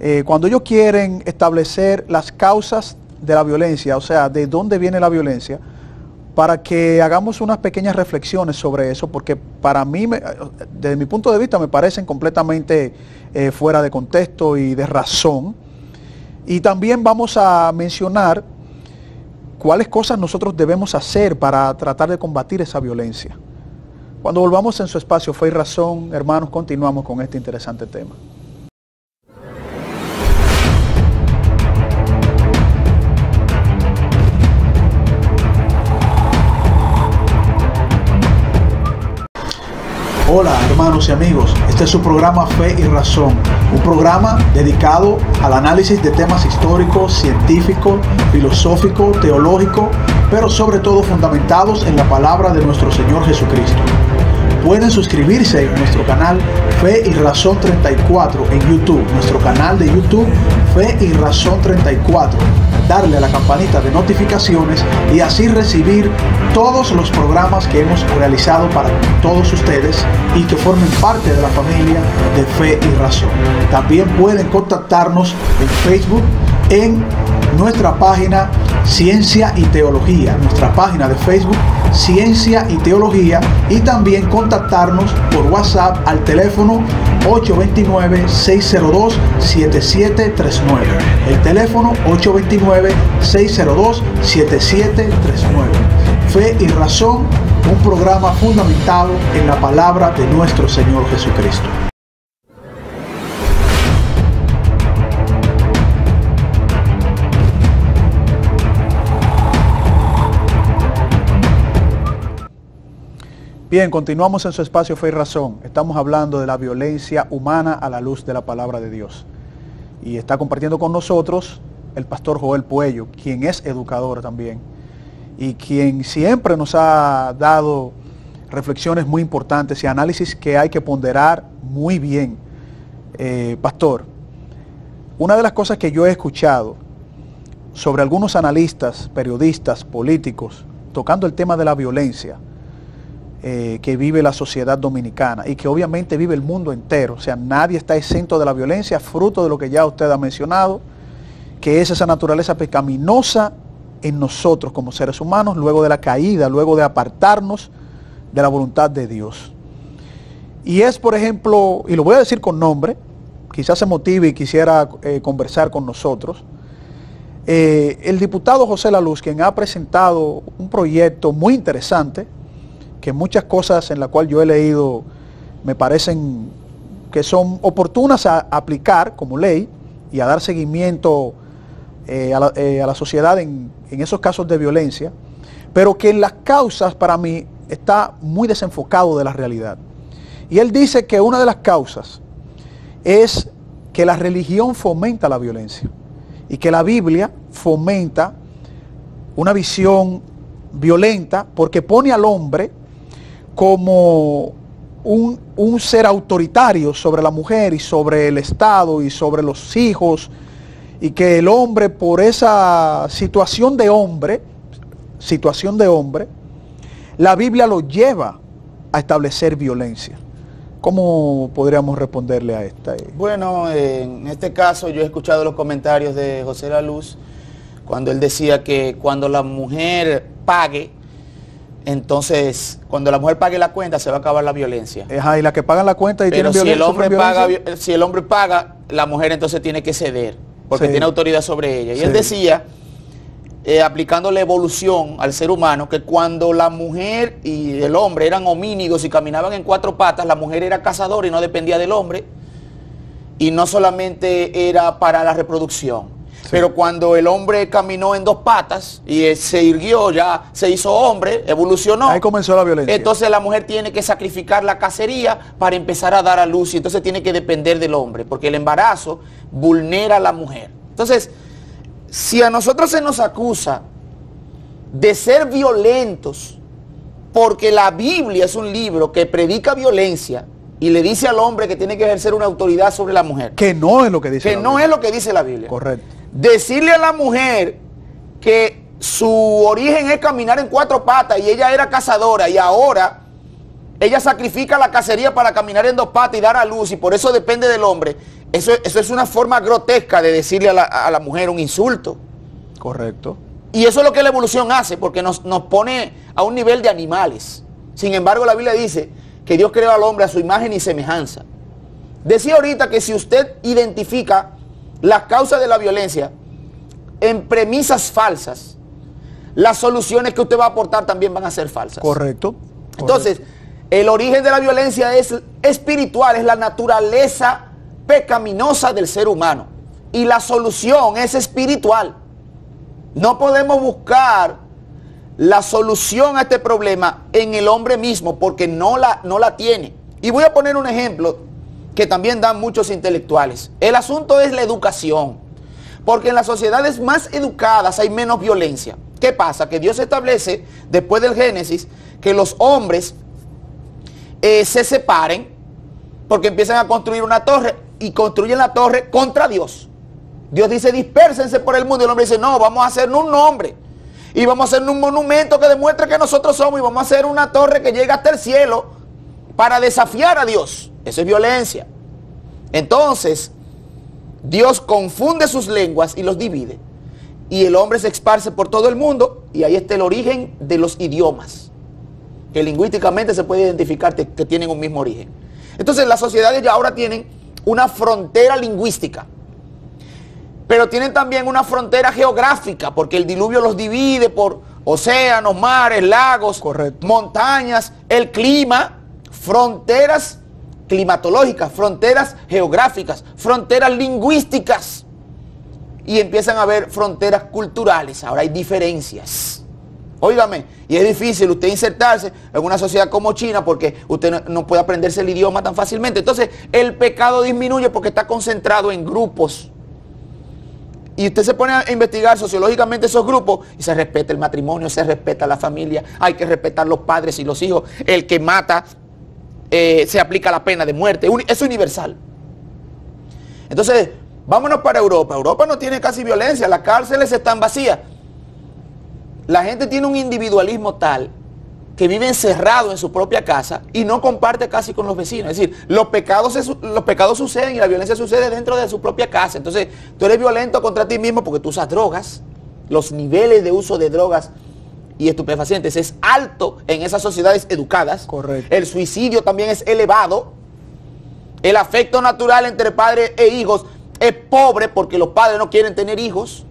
eh, cuando ellos quieren establecer las causas de la violencia, o sea, de dónde viene la violencia, para que hagamos unas pequeñas reflexiones sobre eso, porque para mí, desde mi punto de vista, me parecen completamente eh, fuera de contexto y de razón. Y también vamos a mencionar cuáles cosas nosotros debemos hacer para tratar de combatir esa violencia. Cuando volvamos en su espacio Fe y Razón, hermanos, continuamos con este interesante tema. Hola hermanos y amigos, este es su programa Fe y Razón, un programa dedicado al análisis de temas históricos, científicos, filosóficos, teológicos, pero sobre todo fundamentados en la palabra de nuestro Señor Jesucristo. Pueden suscribirse en nuestro canal Fe y Razón 34 en YouTube, nuestro canal de YouTube Fe y Razón 34 darle a la campanita de notificaciones y así recibir todos los programas que hemos realizado para todos ustedes y que formen parte de la familia de Fe y Razón. También pueden contactarnos en Facebook en nuestra página Ciencia y Teología, nuestra página de Facebook Ciencia y Teología y también contactarnos por WhatsApp al teléfono 829-602-7739. El teléfono 829-602-7739. Fe y Razón, un programa fundamentado en la palabra de nuestro Señor Jesucristo. Bien, continuamos en su espacio Fe y Razón. Estamos hablando de la violencia humana a la luz de la palabra de Dios. Y está compartiendo con nosotros el pastor Joel Puello, quien es educador también y quien siempre nos ha dado reflexiones muy importantes y análisis que hay que ponderar muy bien. Eh, pastor, una de las cosas que yo he escuchado sobre algunos analistas, periodistas, políticos, tocando el tema de la violencia, eh, que vive la sociedad dominicana y que obviamente vive el mundo entero. O sea, nadie está exento de la violencia, fruto de lo que ya usted ha mencionado, que es esa naturaleza pecaminosa en nosotros como seres humanos, luego de la caída, luego de apartarnos de la voluntad de Dios. Y es, por ejemplo, y lo voy a decir con nombre, quizás se motive y quisiera eh, conversar con nosotros, eh, el diputado José Laluz, quien ha presentado un proyecto muy interesante, que muchas cosas en las cuales yo he leído me parecen que son oportunas a aplicar como ley y a dar seguimiento eh, eh, a, la, sociedad en, en esos casos de violencia, pero que en las causas para mí está muy desenfocado de la realidad. Y él dice que una de las causas es que la religión fomenta la violencia y que la Biblia fomenta una visión violenta porque pone al hombre como un, un ser autoritario sobre la mujer y sobre el Estado y sobre los hijos y que el hombre por esa situación de hombre, situación de hombre, la Biblia lo lleva a establecer violencia. ¿Cómo podríamos responderle a esta? Bueno, en este caso yo he escuchado los comentarios de José La Luz cuando él decía que cuando la mujer pague, entonces cuando la mujer pague la cuenta se va a acabar la violencia. Ajá, y la que pagan la cuenta y Pero tienen si el, hombre paga, violencia. si el hombre paga, la mujer entonces tiene que ceder, porque Sí. tiene autoridad sobre ella. Y él decía, eh, aplicando la evolución al ser humano, que cuando la mujer y el hombre eran homínidos y caminaban en cuatro patas, la mujer era cazadora y no dependía del hombre. Y no solamente era para la reproducción. Pero cuando el hombre caminó en dos patas y eh, se irguió, ya se hizo hombre, evolucionó. Ahí comenzó la violencia. Entonces la mujer tiene que sacrificar la cacería para empezar a dar a luz y entonces tiene que depender del hombre, porque el embarazo vulnera a la mujer. Entonces, si a nosotros se nos acusa de ser violentos, porque la Biblia es un libro que predica violencia y le dice al hombre que tiene que ejercer una autoridad sobre la mujer, que no es lo que dice que la no Biblia. es lo que dice la Biblia. Correcto. Decirle a la mujer que su origen es caminar en cuatro patas y ella era cazadora y ahora ella sacrifica la cacería para caminar en dos patas y dar a luz y por eso depende del hombre. Eso, eso es una forma grotesca de decirle a la, a la mujer un insulto. Correcto. Y eso es lo que la evolución hace, porque nos, nos pone a un nivel de animales. Sin embargo, la Biblia dice que Dios creó al hombre a su imagen y semejanza. Decía ahorita que si usted identifica las causas de la violencia en premisas falsas, las soluciones que usted va a aportar también van a ser falsas. Correcto. Entonces, el origen de la violencia es espiritual, es la naturaleza pecaminosa del ser humano. Y la solución es espiritual. No podemos buscar la solución a este problema en el hombre mismo porque no la, no la tiene. Y voy a poner un ejemplo que también dan muchos intelectuales. El asunto es la educación. Porque en las sociedades más educadas hay menos violencia. ¿Qué pasa? Que Dios establece, después del Génesis, que los hombres eh, se separen porque empiezan a construir una torre y construyen la torre contra Dios. Dios dice, dispérsense por el mundo. Y el hombre dice, no, vamos a hacer un nombre. Y vamos a hacer un monumento que demuestre que nosotros somos. Y vamos a hacer una torre que llega hasta el cielo para desafiar a Dios. Eso es violencia. Entonces, Dios confunde sus lenguas y los divide. Y el hombre se esparce por todo el mundo. Y ahí está el origen de los idiomas. Que lingüísticamente se puede identificar que tienen un mismo origen. Entonces las sociedades ya ahora tienen una frontera lingüística. Pero tienen también una frontera geográfica, porque el diluvio los divide por océanos, mares, lagos, Correcto. montañas, el clima, fronteras climatológicas, fronteras geográficas, fronteras lingüísticas. Y empiezan a haber fronteras culturales. Ahora hay diferencias. Óigame, y es difícil usted insertarse en una sociedad como China porque usted no, puede aprenderse el idioma tan fácilmente. Entonces, el pecado disminuye porque está concentrado en grupos. Y usted se pone a investigar sociológicamente esos grupos y se respeta el matrimonio, se respeta la familia, hay que respetar los padres y los hijos. El que mata eh, se aplica la pena de muerte, es universal. Entonces, vámonos para Europa. Europa no tiene casi violencia, las cárceles están vacías. La gente tiene un individualismo tal que vive encerrado en su propia casa y no comparte casi con los vecinos. Es decir, los pecados, los pecados suceden y la violencia sucede dentro de su propia casa. Entonces, tú eres violento contra ti mismo porque tú usas drogas. Los niveles de uso de drogas y estupefacientes es alto en esas sociedades educadas. Correcto. El suicidio también es elevado. El afecto natural entre padres e hijos es pobre porque los padres no quieren tener hijos.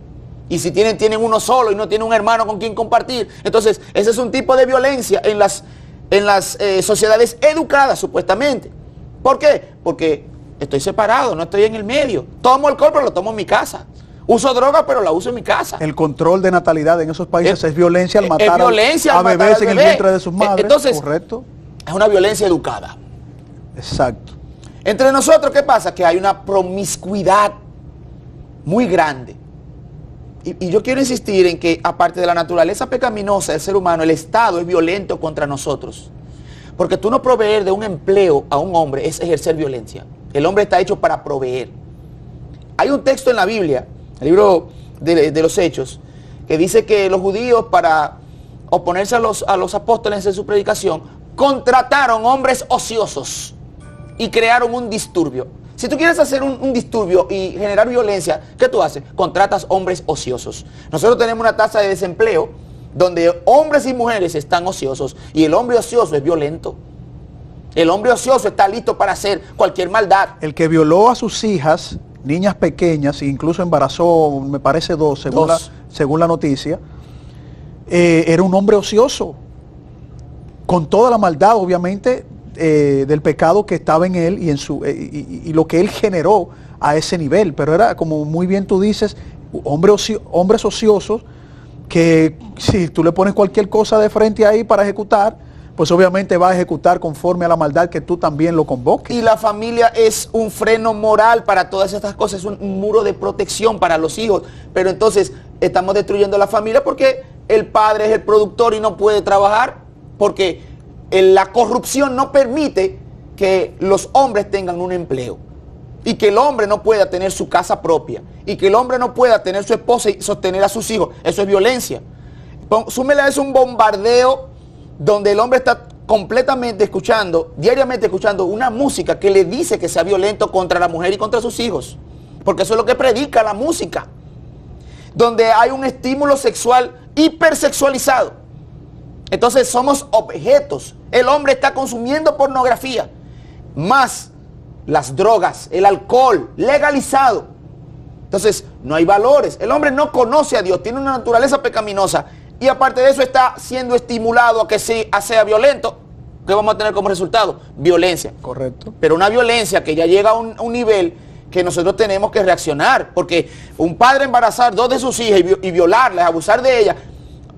Y si tienen, tienen uno solo y no tienen un hermano con quien compartir. Entonces, ese es un tipo de violencia en las, en las eh, sociedades educadas, supuestamente. ¿Por qué? Porque estoy separado, no estoy en el medio. Tomo alcohol, pero lo tomo en mi casa. Uso droga, pero la uso en mi casa. El control de natalidad en esos países Es- es, violencia al matar a- violencia al a matar bebés al en el bebé. vientre de sus Eh, madres. entonces- Correcto. Es una violencia educada. Exacto. Entre nosotros, ¿qué pasa? Que hay una promiscuidad muy grande. Y, y yo quiero insistir en que, aparte de la naturaleza pecaminosa del ser humano, el Estado es violento contra nosotros. Porque tú no proveer de un empleo a un hombre es ejercer violencia. El hombre está hecho para proveer. Hay un texto en la Biblia, el libro de, los Hechos, que dice que los judíos para oponerse a los, a los apóstoles en su predicación, contrataron hombres ociosos y crearon un disturbio. Si tú quieres hacer un, un, disturbio y generar violencia, ¿qué tú haces? Contratas hombres ociosos. Nosotros tenemos una tasa de desempleo donde hombres y mujeres están ociosos y el hombre ocioso es violento. El hombre ocioso está listo para hacer cualquier maldad. El que violó a sus hijas, niñas pequeñas, incluso embarazó, me parece dos, según, dos. La, según la noticia, eh, era un hombre ocioso, con toda la maldad, obviamente, eh, del pecado que estaba en él y, en su, eh, y, y, lo que él generó a ese nivel. Pero era, como muy bien tú dices, hombre ocio, hombres ociosos que si tú le pones cualquier cosa de frente ahí para ejecutar, pues obviamente va a ejecutar conforme a la maldad que tú también lo convoques. Y la familia es un freno moral para todas estas cosas, es un, muro de protección para los hijos. Pero entonces estamos destruyendo la familia porque el padre es el productor y no puede trabajar, porque la corrupción no permite que los hombres tengan un empleo y que el hombre no pueda tener su casa propia y que el hombre no pueda tener su esposa y sostener a sus hijos. Eso es violencia. Súmele a eso un bombardeo donde el hombre está completamente escuchando, diariamente escuchando una música que le dice que sea violento contra la mujer y contra sus hijos. Porque eso es lo que predica la música. Donde hay un estímulo sexual hipersexualizado. Entonces somos objetos. El hombre está consumiendo pornografía. Más las drogas, el alcohol, legalizado. Entonces, no hay valores. El hombre no conoce a Dios, tiene una naturaleza pecaminosa. Y aparte de eso está siendo estimulado a que sea violento. ¿Qué vamos a tener como resultado? Violencia. Correcto. Pero una violencia que ya llega a un, un nivel que nosotros tenemos que reaccionar. Porque un padre embarazar dos de sus hijas y, y violarlas, abusar de ellas,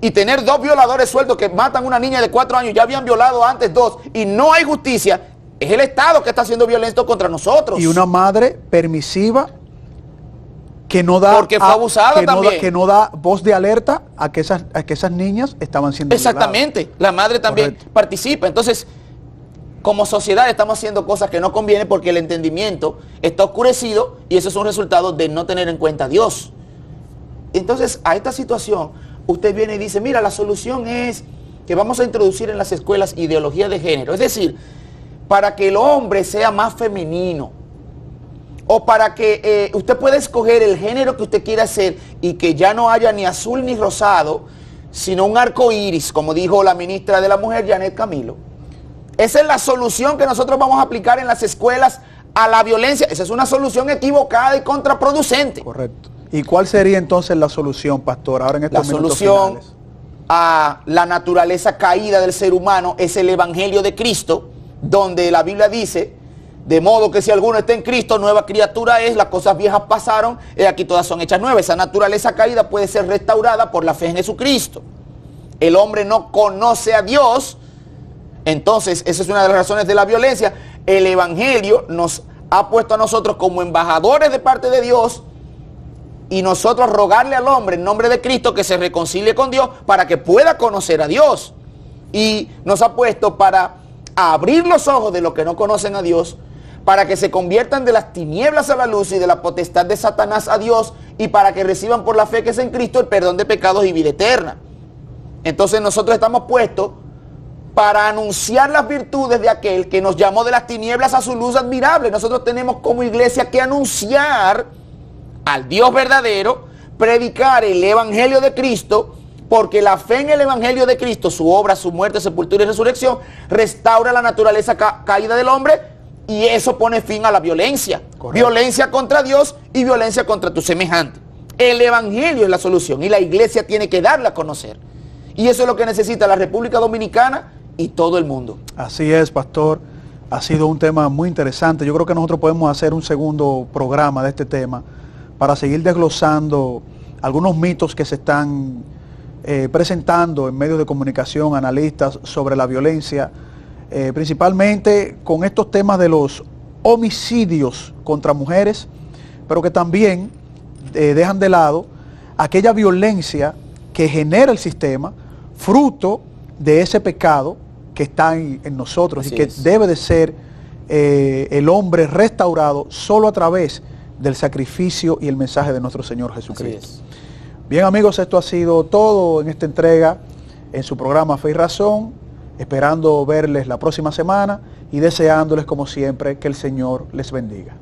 y tener dos violadores sueltos que matan a una niña de cuatro años, ya habían violado antes dos, y no hay justicia, es el Estado que está siendo violento contra nosotros. Y una madre permisiva que no da porque fue abusada que también no da, que no da voz de alerta a que esas a que esas niñas estaban siendo exactamente. Violadas. la madre también Correcto. participa. Entonces como sociedad estamos haciendo cosas que no convienen porque el entendimiento está oscurecido y eso es un resultado de no tener en cuenta a Dios. Entonces a esta situación usted viene y dice mira la solución es que vamos a introducir en las escuelas ideología de género es decir para que el hombre sea más femenino o para que eh, usted pueda escoger el género que usted quiera hacer y que ya no haya ni azul ni rosado, sino un arco iris, como dijo la ministra de la Mujer, Janet Camilo. Esa es la solución que nosotros vamos a aplicar en las escuelas a la violencia. Esa es una solución equivocada y contraproducente. Correcto. ¿Y cuál sería entonces la solución, pastor, ahora en estos La solución finales? a la naturaleza caída del ser humano es el Evangelio de Cristo, donde la Biblia dice de modo que si alguno está en Cristo, nueva criatura es, las cosas viejas pasaron, y aquí todas son hechas nuevas. Esa naturaleza caída puede ser restaurada por la fe en Jesucristo. El hombre no conoce a Dios, entonces esa es una de las razones de la violencia. El Evangelio nos ha puesto a nosotros como embajadores de parte de Dios y nosotros rogarle al hombre en nombre de Cristo que se reconcilie con Dios para que pueda conocer a Dios. Y nos ha puesto para abrir los ojos de los que no conocen a Dios para que se conviertan de las tinieblas a la luz y de la potestad de Satanás a Dios y para que reciban por la fe que es en Cristo el perdón de pecados y vida eterna. Entonces nosotros estamos puestos para anunciar las virtudes de aquel que nos llamó de las tinieblas a su luz admirable. Nosotros tenemos como iglesia que anunciar al Dios verdadero, predicar el Evangelio de Cristo, porque la fe en el Evangelio de Cristo, su obra, su muerte, sepultura y resurrección, restaura la naturaleza ca caída del hombre y eso pone fin a la violencia. Correcto. Violencia contra Dios y violencia contra tu semejante. El Evangelio es la solución y la iglesia tiene que darla a conocer. Y eso es lo que necesita la República Dominicana y todo el mundo. Así es, pastor. Ha sido un tema muy interesante. Yo creo que nosotros podemos hacer un segundo programa de este tema para seguir desglosando algunos mitos que se están eh, presentando en medios de comunicación, analistas sobre la violencia eh, principalmente con estos temas de los homicidios contra mujeres, pero que también eh, dejan de lado aquella violencia que genera el sistema, fruto de ese pecado que está en, nosotros y que debe de ser eh, el hombre restaurado solo a través del sacrificio y el mensaje de nuestro Señor Jesucristo. Bien amigos, esto ha sido todo en esta entrega en su programa Fe y Razón, esperando verles la próxima semana y deseándoles como siempre que el Señor les bendiga.